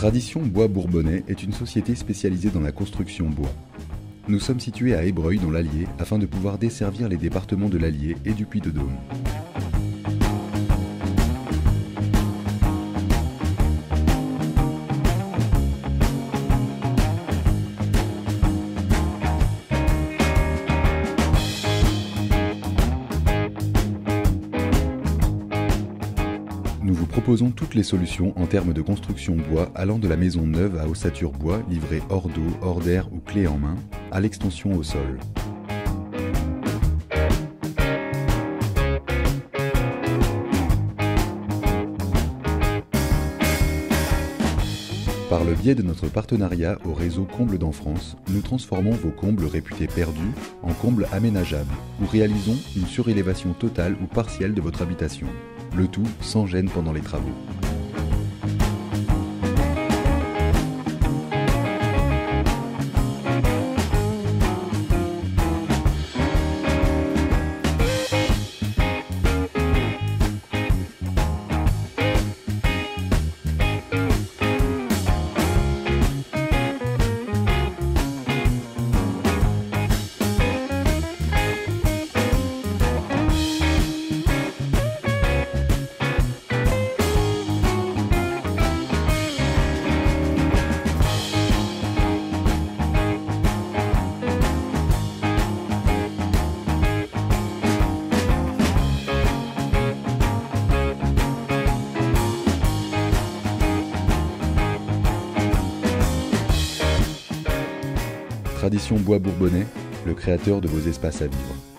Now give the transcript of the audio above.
Tradition Bois Bourbonnais est une société spécialisée dans la construction bois. Nous sommes situés à Ébreuil dans l'Allier afin de pouvoir desservir les départements de l'Allier et du Puy-de-Dôme. Nous vous proposons toutes les solutions en termes de construction bois allant de la maison neuve à ossature bois livrée hors d'eau, hors d'air ou clé en main, à l'extension au sol. Par le biais de notre partenariat au réseau Comble dans France, nous transformons vos combles réputés perdus en combles aménageables ou réalisons une surélévation totale ou partielle de votre habitation. Le tout sans gêne pendant les travaux. Tradition Bois Bourbonnais, le créateur de vos espaces à vivre.